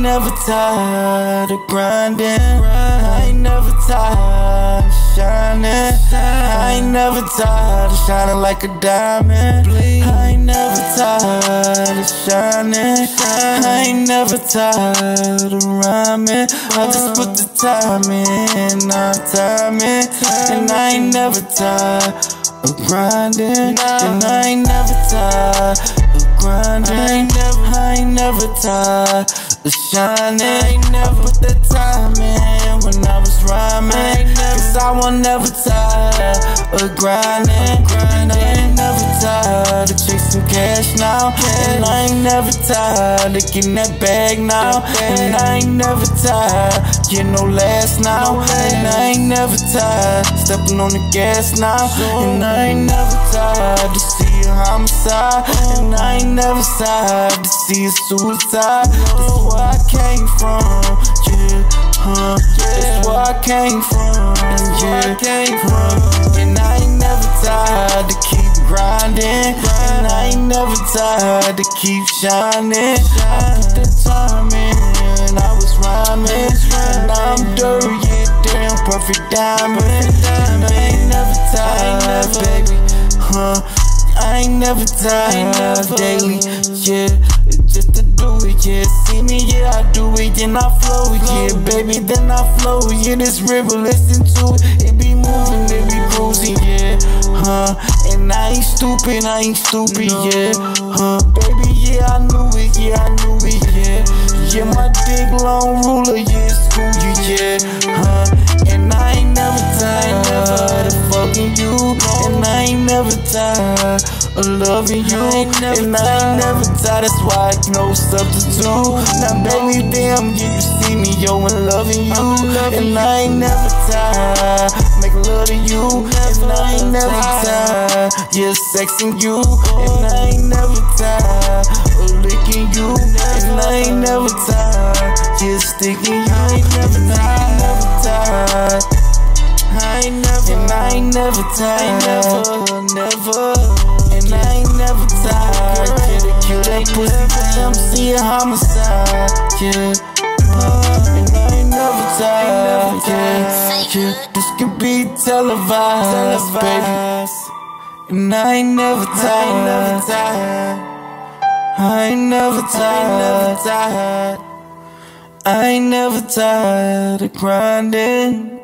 ain't never tired of grinding. I ain't never tired of shining. I ain't never tired of shining like a diamond. I ain't never tired of shining. I ain't never tired of rhyming. I just put the time in, I'm timing. And I ain't never tired of grinding. And I ain't never tired grinding. I ain't never, I ain't never tired of shining. I ain't never put that time in when I was rhyming. Cause I won't never tired of grinding. And I ain't never tired of chasing cash now. And I ain't never tired of getting that bag now. And I ain't never tired, get no last now. And I ain't never tired, stepping on the gas now. And I ain't never tired to see a homicide. And I never tired to see a suicide. That's where I came from, yeah, huh? That's where I came from, yeah, came from. And I ain't never tired to keep grinding. And I ain't never tired to keep shining. I put the time in, I was rhyming. And I'm dirty, yeah, damn perfect diamond. And I ain't never tired, baby, huh? I ain't never tired daily, yeah. Just to do it, yeah. See me, yeah, I do it, then I flow, yeah. Baby, then I flow, yeah. This river, listen to it. It be moving, it be cruising, yeah. Huh? And I ain't stupid, I ain't stupid, yeah. Huh? Baby, yeah, I knew it, yeah, I knew it, yeah. Yeah, my dick long ruler, yeah, screw you, yeah. Huh? Ain't never tired of loving you. And I ain't never tired, that's why I no substitute. Now, baby, damn, yeah, you see me, yo, and loving you. And I ain't never tired, make love to you. And I ain't never tired, yeah, sexing you. And I ain't never tired of licking you. And I ain't never tired, just sticking you. I ain't never tired. I ain't never, and I ain't never tired, MC a homicide, yeah. Uh, and I ain't never tired, yeah, yeah. This could be televised, baby. And I ain't never tired, never tired. I ain't never tired, I ain't never tired of grinding.